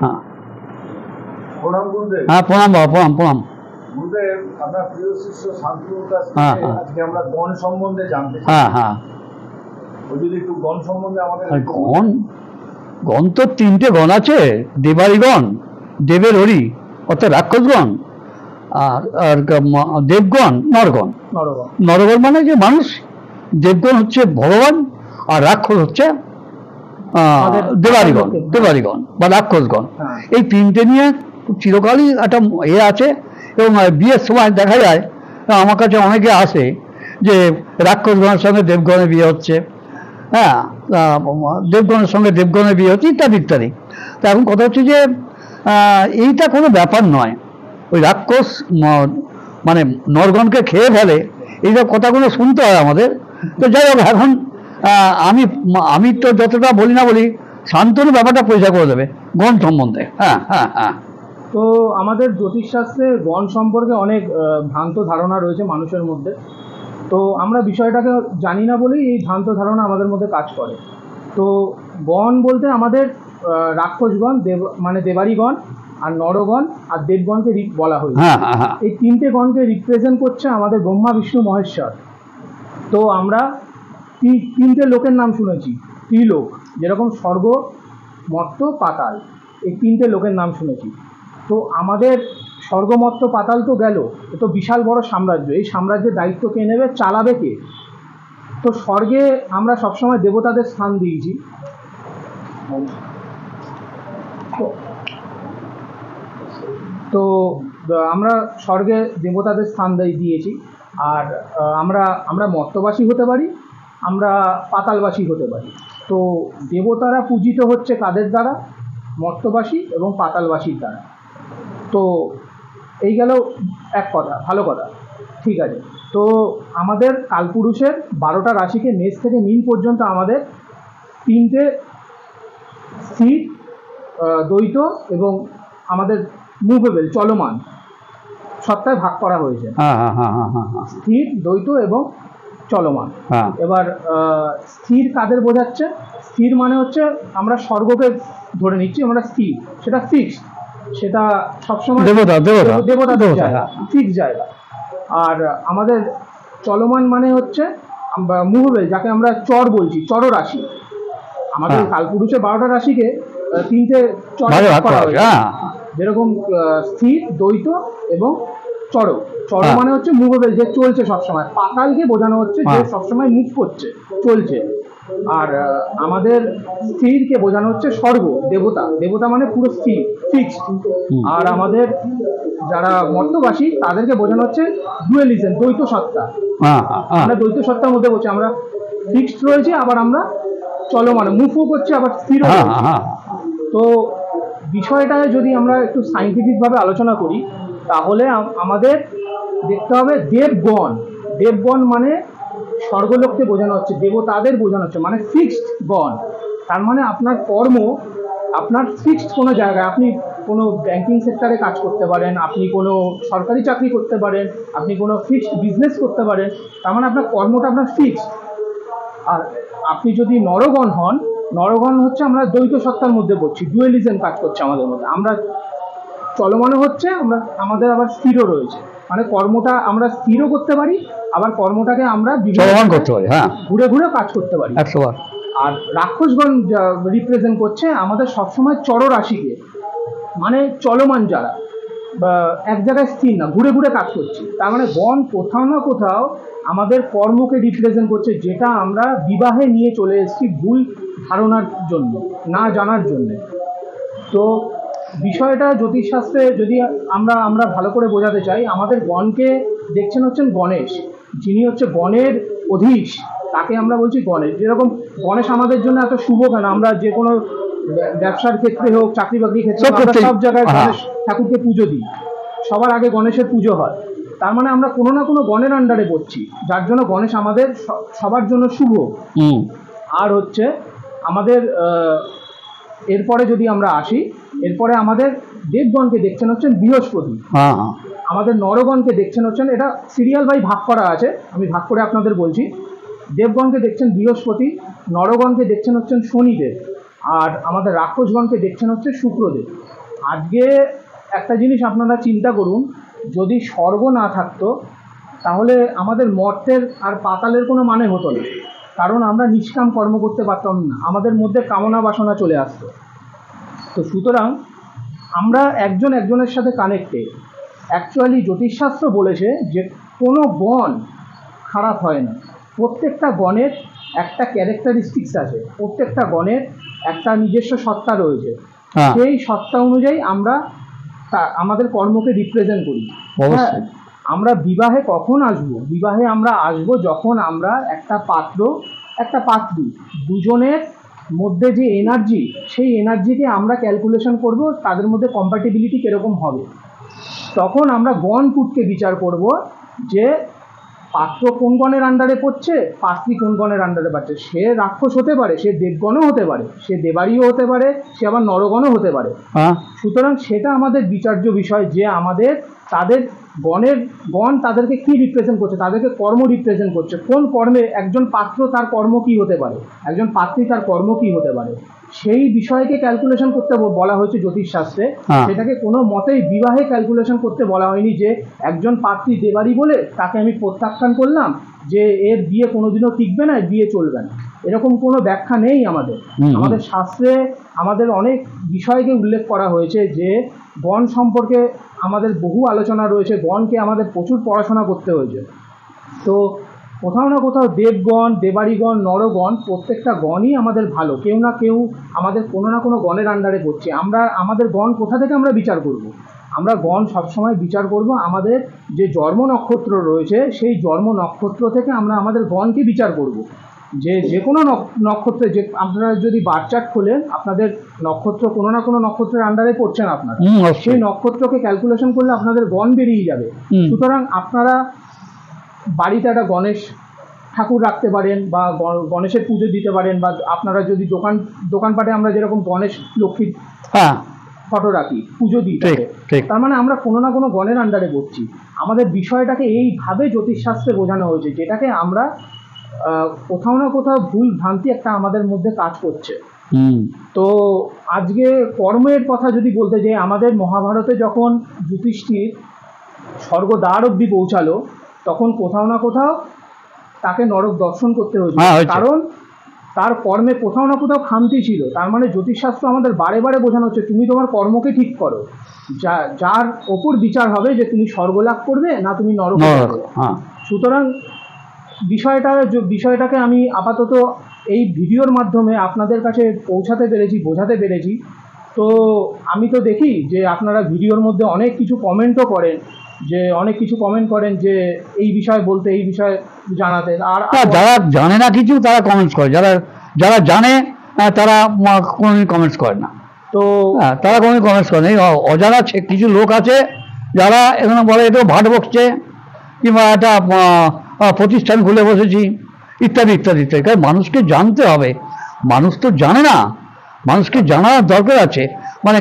হ্যাঁ। প্রণাম হ্যাঁ প্রণাম বাবা প্রণাম প্রণাম। আপনার প্রিয় শিষ্য হ্যাঁ, হ্যাঁ। আজকে আমরা গণ সম্বন্ধে জানতে হ্যাঁ হ্যাঁ। যদি একটু গণ সম্বন্ধে আমাদের গণ? গণ তো তিনটে গণ আছে দেবারিগণ দেবের হরি অর্থাৎ রাক্ষসগণ। আর আর দেবগণ নরগণ। নরগণ। মানে যে মানুষ দেবগণ হচ্ছে ভগবান আর রাক্ষস হচ্ছে দেবারিগণ দেবারিগণ বা রাক্ষসগণ। হ্যাঁ। এই তিনটে নিয়ে চিরকালই একটা এ আছে এবং বিয়ের সময় দেখা যায় আমার কাছে অনেকে আসে যে রাক্ষসগণের সঙ্গে দেবগণের বিয়ে হচ্ছে। হ্যাঁ দেবগণের সঙ্গে দেবগণের বিয়ে হচ্ছে ইত্যাদি ইত্যাদি। তা এখন কথা হচ্ছে যে এইটা কোনো ব্যাপার নয়। ওই রাক্ষস মানে নরগণকে খেয়ে ফেলে। এইসব কথাগুলো শুনতে হয় আমাদের। তো যাই হোক, এখন আমি আমি তো যতটা বলি না বলি, শান্তনু ব্যাপারটা পরিষ্কার করে দেবে, গণ সম্বন্ধে। হ্যাঁ হ্যাঁ হ্যাঁ। তো আমাদের জ্যোতিষশাস্ত্রে গণ সম্পর্কে অনেক ভ্রান্ত ধারণা রয়েছে মানুষের মধ্যে। তো আমরা বিষয়টাকে জানি না বলেই এই ভ্রান্ত ধারণা আমাদের মধ্যে কাজ করে। তো গণ বলতে আমাদের রাক্ষসগণ, দেব মানে দেবারিগণ আর নরগণ আর দেবগণকে বলা হয়েছে। হ্যাঁ হ্যাঁ হ্যাঁ। এই তিনটে গণকে রিপ্রেজেন্ট করছে আমাদের ব্রহ্মা বিষ্ণু মহেশ্বর। তো আমরা তিনটে লোকের নাম শুনেছি। ত্রিলোক যেরকম স্বর্গ মর্ত পাতাল। এই তিনটে লোকের নাম শুনেছি। তো আমাদের স্বর্গমত্ত পাতাল তো গেল। এ তো বিশাল বড় সাম্রাজ্য। এই সাম্রাজ্যের দায়িত্ব কে নেবে? চালাবে কে? তো স্বর্গে আমরা সবসময় দেবতাদের স্থান দিয়েছি তো- তো আমরা স্বর্গে দেবতাদের স্থান দিয়ে- দিয়েছি। আর আমরা আমরা মর্তবাসী হতে পারি, আমরা পাতালবাসী হতে পারি। তো, দেবতারা পূজিত হচ্ছে কাদের দ্বারা? মর্তবাসী এবং পাতালবাসীর দ্বারা। তো, এই গেল এক কথা, ভালো কথা। ঠিক আছে। তো, আমাদের কালপুরুষের বারোটা রাশিকে মেষ থেকে মিন পর্যন্ত আমাদের তিনটে স্থির দ্বৈত এবং আমাদের মুভেবল চলমান। সত্তায় ভাগ করা হয়েছে। হ্যাঁ হ্যাঁ হ্যাঁ স্থির দ্বৈত এবং চলমান। এবার স্থির কাদের বোঝাচ্ছে? স্থির মানে হচ্ছে আমরা স্বর্গকে ধরে নিচ্ছি আমরা স্থির। সেটা ফিক্স সেটা সবসময় দেবতা দেবতা দেবতা ফিক্স জায়গা আর আমাদের চলমান মানে হচ্ছে মুভেবল যাকে আমরা চর বলছি চর রাশি আমাদের। কালপুরুষে বারোটা রাশিকে তিনটে চরে করা হয়েছে। হ্যাঁ। যেরকম স্থির দ্বৈত এবং চর চর হ্যাঁ। মানে হচ্ছে মুভেবল যে চলছে সবসময়। পাতালকে বোঝানো হচ্ছে যে হ্যাঁ। সবসময় মুভ করছে চলছে। আর আমাদের স্থিরকে বোঝানো হচ্ছে স্বর্গ দেবতা। দেবতা মানে পুরো স্থির ফিক্সড আর আমাদের যারা মর্তবাসী তাদেরকে বোঝানো হচ্ছে ডুয়েলিজম দ্বৈত সত্তা। হ্যাঁ আমরা দ্বৈত সত্তার মধ্যে বলছি আমরা ফিক্সড রয়েছে আবার আমরা চলমান। মুভও করছি আবার স্থিরও হ্যাঁ। তো বিষয়টা যদি আমরা একটু সাইন্টিফিকভাবে আলোচনা করি, তাহলে আমাদের দেখতে হবে দেবগণ। দেবগণ মানে স্বর্গলোককে বোঝানো হচ্ছে, দেবতাদের বোঝানো হচ্ছে মানে ফিক্সড গণ তার মানে আপনার কর্ম, আপনার ফিক্সড কোনো জায়গায়, আপনি কোনো ব্যাংকিং সেক্টরে কাজ করতে পারেন, আপনি কোনো সরকারি চাকরি করতে পারেন, আপনি কোনো ফিক্সড বিজনেস করতে পারেন, তার মানে আপনার কর্মটা আপনার ফিক্সড আর আপনি যদি নরগণ হন নরগণ হচ্ছে আমরা দ্বৈত সত্তার মধ্যে পড়ছি ডুয়েলিজম কাজ করছে আমাদের মধ্যে। আমরা চলমানও হচ্ছে আমরা আমাদের আবার স্থিরও রয়েছে। মানে কর্মটা আমরা স্থিরও করতে পারি আবার কর্মটাকে আমরা চলমান করতে পারি হ্যাঁ। ঘুরে ঘুরে কাজ করতে পারি। আর রাক্ষসগণ রিপ্রেজেন্ট করছে আমাদের সবসময় চর রাশিকে মানে চলমান যারা এক জায়গায় স্থির না ঘুরে ঘুরে কাজ করছে। তার মানে বন কোথাও না কোথাও আমাদের কর্মকে রিপ্রেজেন্ট করছে যেটা আমরা বিবাহে নিয়ে চলে এসেছি ভুল ধারণার জন্য না জানার জন্য। তো বিষয়টা জ্যোতিষশাস্ত্রে যদি আমরা আমরা ভালো করে বোঝাতে চাই আমাদের গণকে দেখছেন হচ্ছেন গণেশ। যিনি হচ্ছে গণের অধীশ তাকে আমরা বলছি গণেশ। যেরকম গণেশ আমাদের জন্য এত শুভ কেন? আমরা যে কোনো ব্যবসার ক্ষেত্রে হোক চাকরি বাকরির ক্ষেত্রে আমরা সব জায়গায় হ্যাঁ। গণেশ ঠাকুরকে পুজো দিই। সবার আগে গণেশের পুজো হয়। তার মানে আমরা কোনো না কোনো গণের আন্ডারে পড়ছি যার জন্য গণেশ আমাদের সবার জন্য শুভ। আর হচ্ছে আমাদের এরপরে যদি আমরা আসি এরপরে আমাদের দেবগণকে দেখছেন হচ্ছেন বৃহস্পতি। হ্যাঁ। আমাদের নরগণকে দেখছেন হচ্ছেন এটা সিরিয়াল বাই ভাগ করা আছে আমি ভাগ করে আপনাদের বলছি। দেবগণকে দেখছেন বৃহস্পতি নরগণকে দেখছেন হচ্ছেন শনিদেব আর আমাদের রাক্ষসগণকে দেখছেন হচ্ছে শুক্রদেব। আজকে একটা জিনিস আপনারা চিন্তা করুন যদি স্বর্গ না থাকতো তাহলে আমাদের মর্তের আর পাতালের কোনো মানে হতো না। কারণ আমরা নিষ্কাম কর্ম করতে পারতাম না। আমাদের মধ্যে কামনা বাসনা চলে আসতো। তো সুতরাং আমরা একজন একজনের সাথে কানেক্টেড অ্যাকচুয়ালি জ্যোতিষশাস্ত্র বলেছে যে কোনো বন খারাপ হয় না। প্রত্যেকটা গণের একটা ক্যারেক্টারিস্টিক্স আছে। প্রত্যেকটা গণের একটা নিজস্ব সত্তা রয়েছে। হ্যাঁ। সেই সত্তা অনুযায়ী আমরা তা- আমাদের কর্মকে রিপ্রেজেন্ট করি। হ্যাঁ, আমরা বিবাহে কখন আসব? বিবাহে আমরা আসব যখন আমরা একটা পাত্র, একটা পাত্রী, দুজনের মধ্যে যে এনার্জি সেই এনার্জিকে আমরা ক্যালকুলেশন করব, তাদের মধ্যে কম্প্যাটিবিলিটি কীরকম হবে? তখন আমরা গন পুটকে বিচার করব যে পাত্র কোন গণের আন্ডারে পড়ছে? পাত্রী কোন গণের আন্ডারে পাচ্ছে সে রাক্ষস হতে পারে সে দেবগণও হতে পারে সে দেবাড়িও হতে পারে সে আবার নরগণও হতে পারে। হ্যাঁ সুতরাং সেটা আমাদের বিচার্য বিষয় যে আমাদের তাদের গণের গণ তাদেরকে কি রিপ্রেজেন্ট করছে? তাদেরকে কর্ম রিপ্রেজেন্ট করছে। কোন কর্মে? একজন পাত্র তার কর্ম কি হতে পারে? একজন পাত্রী তার কর্ম কি হতে পারে? সেই বিষয়কে ক্যালকুলেশন করতে বলা হয়েছে জ্যোতিষশাস্ত্রে হ্যাঁ। সেটাকে কোনো মতেই বিবাহে ক্যালকুলেশন করতে বলা হয়নি যে একজন পাত্রী দেবারি বলে তাকে আমি প্রত্যাখ্যান করলাম যে এর বিয়ে কোনোদিনও টিকবে না বিয়ে চলবে না। এরকম কোনো ব্যাখ্যা নেই আমাদের। আমাদের শাস্ত্রে আমাদের অনেক বিষয়কে উল্লেখ করা হয়েছে যে বন সম্পর্কে আমাদের বহু আলোচনা রয়েছে। বনকে আমাদের প্রচুর পড়াশোনা করতে হয়েছে। তো কোথাও না কোথাও দেবগণ দেবাড়িগণ নরগণ প্রত্যেকটা গণই আমাদের ভালো। কেউ না কেউ আমাদের কোনো না কোনো গণের আন্ডারে পড়ছে আমরা আমাদের গণ কোথা থেকে আমরা বিচার করব। আমরা গণ সবসময় বিচার করব আমাদের যে জন্ম নক্ষত্র রয়েছে সেই জন্ম নক্ষত্র থেকে আমরা আমাদের গণকে বিচার করব। যে যে কোনো নক- নক্ষত্রে যে আপনারা যদি বারচার্ট খোলেন আপনাদের নক্ষত্র কোনো না কোনো নক্ষত্রের আন্ডারে পড়ছেন আপনারা। সেই নক্ষত্রকে ক্যালকুলেশন করলে আপনাদের গণ বেরিয়ে যাবে। সুতরাং আপনারা বাড়িতে একটা গণেশ ঠাকুর রাখতে পারেন বা গণেশের পুজো দিতে পারেন বা আপনারা যদি দোকান দোকানপাটে আমরা যেরকম গণেশ লক্ষ্মীর হ্যাঁ। ফটো রাখি পুজো দিই তার মানে আমরা কোনো না কোনো গণের আন্ডারে পড়ছি আমাদের বিষয়টাকে এইভাবে জ্যোতিষশাস্ত্রে বোঝানো হয়েছে যেটাকে আমরা কোথাও না কোথাও ভুল ভ্রান্তি একটা আমাদের মধ্যে কাজ করছে। হুম। তো আজকে কর্মের কথা যদি বলতে যাই আমাদের মহাভারতে যখন যুধিষ্ঠির স্বর্গদ্বার অব্দি পৌঁছালো তখন কোথাও না কোথাও তাকে নরক দর্শন করতে হয়েছিল। হ্যাঁ, হয়েছে। কারণ তার কর্মে কোথাও না কোথাও খামতি ছিল। তার মানে জ্যোতিষশাস্ত্র আমাদের বারে বারে বোঝানো হচ্ছে তুমি তোমার কর্মকে ঠিক করো। যা যার ওপর বিচার হবে যে তুমি স্বর্গ লাভ করবে না তুমি নরক নরক, হ্যাঁ। সুতরাং বিষয়টা বিষয়টাকে আমি আপাতত এই ভিডিওর মাধ্যমে আপনাদের কাছে পৌঁছাতে পেরেছি বোঝাতে পেরেছি। তো আমি তো দেখি যে আপনারা ভিডিওর মধ্যে অনেক কিছু কমেন্টও করেন। যে অনেক কিছু কমেন্ট করেন যে এই বিষয় বলতে এই বিষয়ে জানাতে। আর যারা জানে না কিছু তারা কমেন্টস করে। যারা যারা জানে তারা কোনোদিন কমেন্টস করে না। তো হ্যাঁ তারা কোনোদিন কমেন্টস করে না। এই অজানা কিছু লোক আছে যারা এখানে বলে এটা ভাট বকছে কিংবা একটা প্রতিষ্ঠান খুলে বসেছি ইত্যাদি ইত্যাদি ইত্যাদি। কারণ মানুষকে জানতে হবে। মানুষ তো জানে না। মানুষকে জানার দরকার আছে। মানে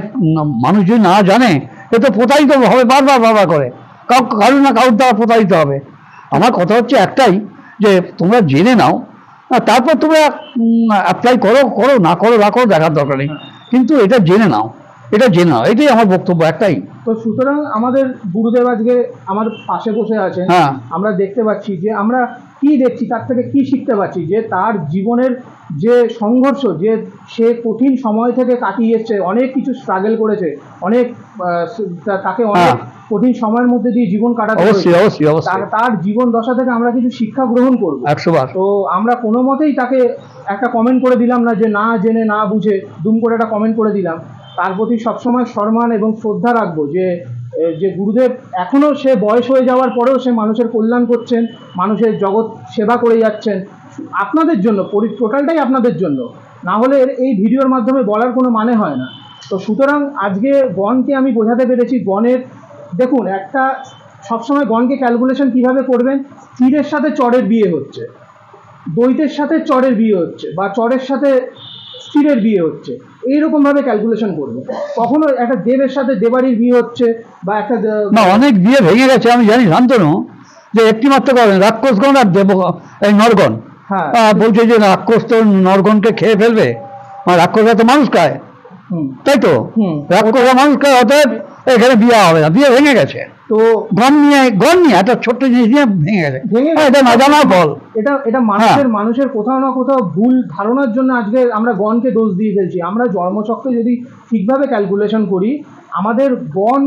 মানুষ যদি না জানে এ তো প্রতারিত হবে বারবার বারবার করে। কারও না কারোর দ্বারা প্রতারিত হবে। আমার কথা হচ্ছে একটাই যে তোমরা জেনে নাও তারপর তোমরা অ্যাপ্লাই করো করো না করো না করো দেখার দরকার নেই। কিন্তু এটা জেনে নাও এটা জেনে নাও এটাই আমার বক্তব্য একটাই। তো সুতরাং আমাদের গুরুদেব আজকে আমার পাশে বসে আছে হ্যাঁ। আমরা দেখতে পাচ্ছি যে আমরা কি দেখছি তার থেকে কি শিখতে পারছি? যে তার জীবনের যে সংঘর্ষ যে সে কঠিন সময় থেকে কাটিয়ে এসছে অনেক কিছু স্ট্রাগল করেছে অনেক তাকে অনেক হ্যাঁ। কঠিন সময়ের মধ্যে দিয়ে জীবন কাটাতে অবশ্যই অবশ্যই অবশ্যই। তার জীবন দশা থেকে আমরা কিছু শিক্ষা গ্রহণ করব। বার। তো আমরা কোনো মতেই তাকে একটা কমেন্ট করে দিলাম না যে না জেনে না বুঝে দুম করে একটা কমেন্ট করে দিলাম। তার প্রতি সবসময় সম্মান এবং শ্রদ্ধা রাখব যে যে গুরুদেব এখনও সে বয়স হয়ে যাওয়ার পরেও সে মানুষের কল্যাণ করছেন, মানুষের জগৎ সেবা করে যাচ্ছেন। আপনাদের জন্য, পরি টোটালটাই আপনাদের জন্য। না হলে এই ভিডিওর মাধ্যমে বলার কোনো মানে হয় না। তো সুতরাং আজকে গণকে আমি বোঝাতে পেরেছি, গণের, দেখুন, একটা, সবসময় গণকে ক্যালকুলেশন কীভাবে করবেন? তীরের সাথে চরের বিয়ে হচ্ছে। দ্বৈতের সাথে চরের বিয়ে হচ্ছে, বা চরের সাথে স্থিরের বিয়ে হচ্ছে। এইরকম ভাবে ক্যালকুলেশন করবে। কখনো একটা দেবের সাথে দেবাড়ির বিয়ে হচ্ছে বা একটা না অনেক বিয়ে ভেঙে গেছে আমি জানি শান্তনু যে একটি মাত্র করেন রাক্ষসগণ আর দেব এই নরগণ। হ্যাঁ। বলছে যে রাক্ষস তো নরগণকে খেয়ে ফেলবে। আর রাক্ষসরা তো মানুষ খায়। তাই তো। রাক্ষসরা মানুষ খায় অতএব এখানে বিয়া হবে না বিয়ে ভেঙে গেছে। তো গম নিয়ে গম নিয়ে একটা ছোট্ট জিনিস নিয়ে ভেঙে গেছে। ভেঙে হ্যাঁ, এটা না জানা বল। এটা এটা মানুষের মানুষের কোথাও না কোথাও ভুল ধারণার জন্য আজকে আমরা গণকে দোষ দিয়ে ফেলছি। আমরা জন্মচক্রে যদি ঠিকভাবে ক্যালকুলেশন করি আমাদের গণ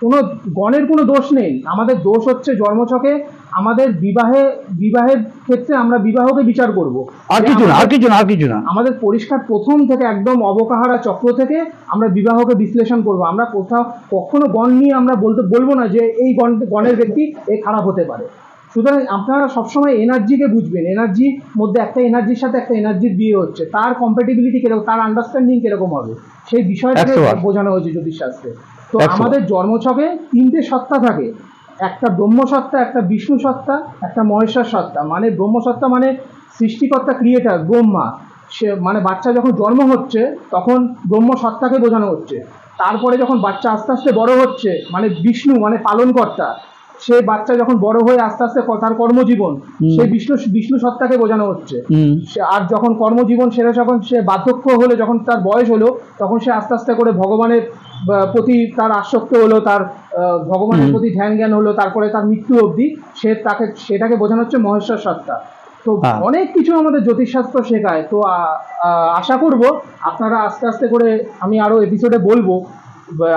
কোনো গণের কোনো দোষ নেই। আমাদের দোষ হচ্ছে জন্মছকে আমাদের বিবাহে বিবাহের ক্ষেত্রে আমরা বিবাহকে বিচার করব। আর কিছু না আর কিছু না আর কিছু না। আমাদের পরিষ্কার প্রথম থেকে একদম অবকাহারা চক্র থেকে আমরা বিবাহকে বিশ্লেষণ করব। আমরা কোথাও কখনো গণ নিয়ে আমরা বলতে বলব না যে এই গণ গণের ব্যক্তি এ খারাপ হতে পারে। সুতরাং আপনারা সবসময় এনার্জিকে বুঝবেন। এনার্জির মধ্যে একটা এনার্জির সাথে একটা এনার্জির বিয়ে হচ্ছে। তার কম্পেটিবিলিটি কীরকম তার আন্ডারস্ট্যান্ডিং কীরকম হবে? সেই বিষয়টাকে বোঝানো হয়েছে জ্যোতিষশাস্ত্রে। তো আমাদের জন্মছকে তিনটে সত্তা থাকে। একটা ব্রহ্মসত্তা একটা বিষ্ণু সত্তা একটা মহেশ্বর সত্তা। মানে ব্রহ্মসত্তা মানে সৃষ্টিকর্তা ক্রিয়েটার ব্রহ্মা। সে মানে বাচ্চা যখন জন্ম হচ্ছে তখন ব্রহ্ম সত্তাকে বোঝানো হচ্ছে। তারপরে যখন বাচ্চা আস্তে আস্তে বড় হচ্ছে মানে বিষ্ণু মানে পালনকর্তা সে বাচ্চা যখন বড় হয়ে আস্তে আস্তে তার কর্মজীবন সে বিষ্ণু বিষ্ণু সত্তাকে বোঝানো হচ্ছে। আর যখন কর্মজীবন সেরে যখন সে বার্ধক্য হলো যখন তার বয়স হলো তখন সে আস্তে আস্তে করে ভগবানের প্রতি তার আসক্ত হলো তার ভগবানের প্রতি ধ্যান জ্ঞান হলো তারপরে তার মৃত্যু অবধি সে তাকে সেটাকে বোঝানো হচ্ছে মহেশ্বর সত্তা। তো হ্যাঁ। অনেক কিছু আমাদের জ্যোতিষশাস্ত্র শেখায়। তো আশা করব আপনারা আস্তে আস্তে করে আমি আরও এপিসোডে বলব।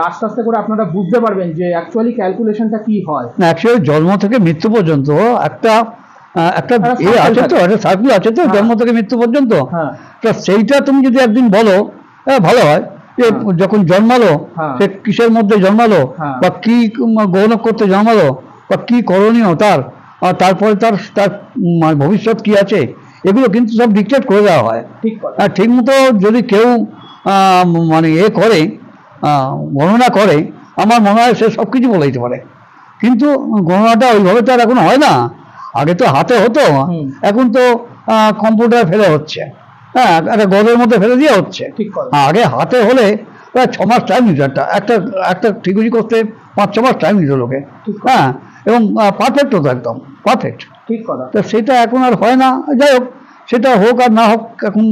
আস্তে আস্তে করে আপনারা বুঝতে পারবেন যে অ্যাকচুয়ালি ক্যালকুলেশনটা কি হয় অ্যাকচুয়ালি জন্ম থেকে মৃত্যু পর্যন্ত একটা একটা এ আছে তো একটা সার্কেল আছে তো হ্যাঁ। জন্ম থেকে মৃত্যু পর্যন্ত হ্যাঁ তা সেইটা তুমি যদি একদিন বলো হ্যাঁ, ভালো হয় যে। যখন জন্মালো। সে কিসের মধ্যে জন্মালো। বা কি গৌণ করতে জন্মালো বা কি করণীয় তার আর তারপরে তার তার মানে ভবিষ্যৎ কি আছে এগুলো কিন্তু সব ডিকটেট করে দেওয়া হয় ঠিক আর ঠিক মতো যদি কেউ মানে এ করে গণনা করে আমার মনে হয় সে সব কিছু বলে দিতে পারে। কিন্তু গণনাটা ওইভাবে তো আর এখন হয় না। আগে তো হাতে হতো এখন তো কম্পিউটার ফেলে হচ্ছে। হ্যাঁ একটা গদের মধ্যে ফেলে দিয়ে হচ্ছে। আগে হাতে হলে প্রায় ছ মাস টাইম নিত একটা একটা একটা ঠিকুজি করতে পাঁচ ছ মাস টাইম নিত লোকে। হ্যাঁ এবং পারফেক্ট হতো একদম পারফেক্ট ঠিক কথা। তো সেটা এখন আর হয় না। যাই হোক সেটা হোক আর না হোক এখন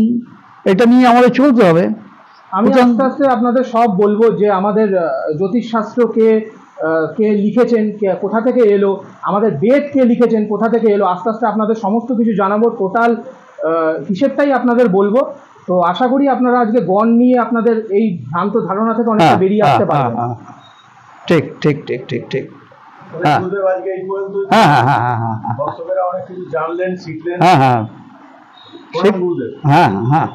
এটা নিয়ে আমাদের চলতে হবে। আমি আস্তে আস্তে আপনাদের সব বলব যে আমাদের জ্যোতিষশাস্ত্রকে কে লিখেছেন কে কোথা থেকে এলো আমাদের বেদ কে লিখেছেন কোথা থেকে এলো আস্তে আস্তে আপনাদের সমস্ত কিছু জানাব টোটাল হিসেবটাই আপনাদের বলব। তো আশা করি আপনারা আজকে গণ নিয়ে আপনাদের এই ভ্রান্ত ধারণা থেকে অনেকটা হ্যাঁ, বেরিয়ে হ্যাঁ, আসতে হ্যাঁ, পারবেন। হ্যাঁ। ঠিক ঠিক ঠিক ঠিক ঠিক। হ্যাঁ। হ্যাঁ হ্যাঁ হ্যাঁ হ্যাঁ হ্যাঁ দর্শকেরা অনেক কিছু জানলেন শিখলেন। হ্যাঁ হ্যাঁ। হ্যাঁ হ্যাঁ।